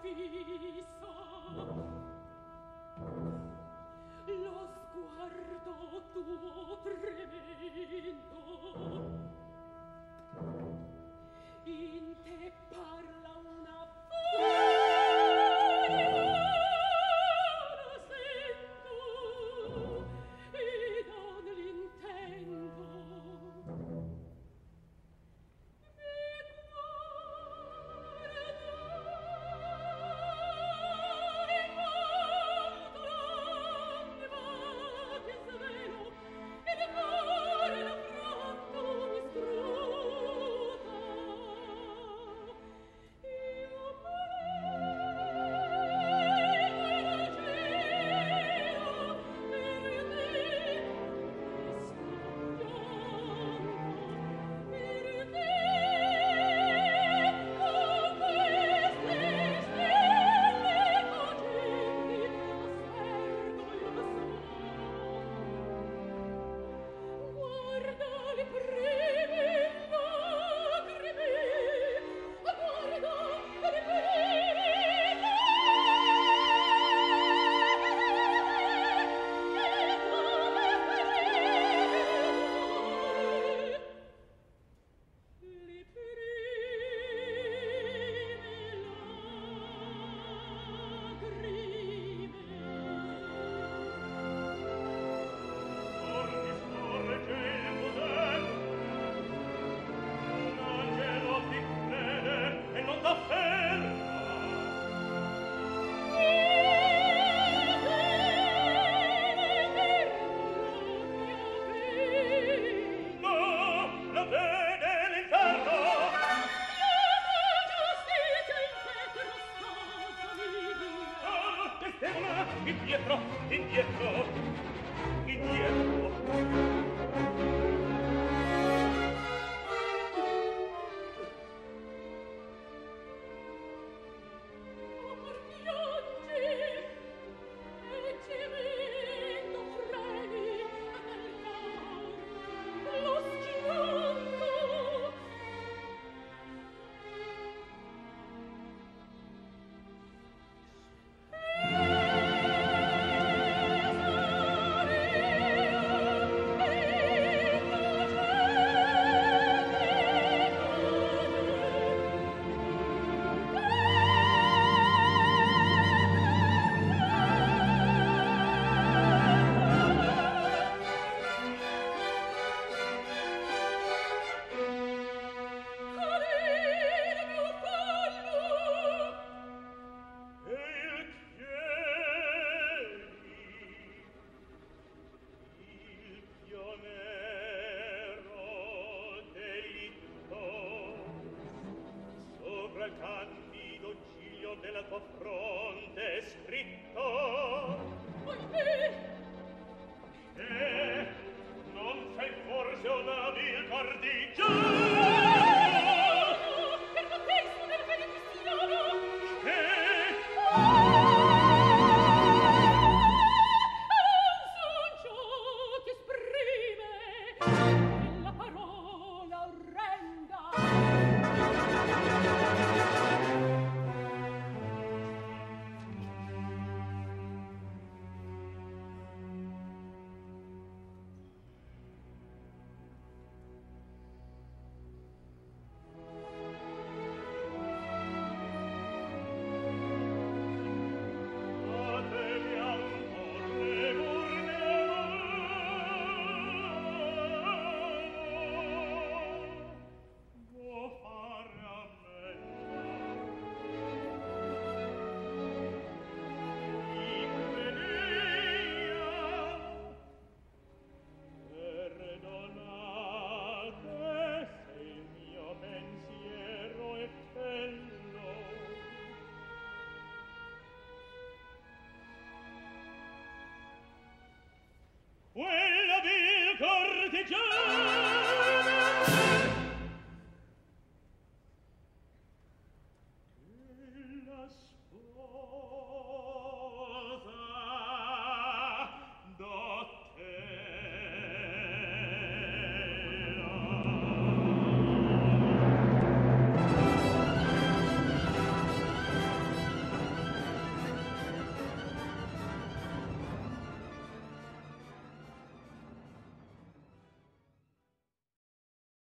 fissa. Lo sguardo tuo tremendo. In te parla indietro nella tua fronte scritto Oimè! Eh, non sei forse una vil cardigiana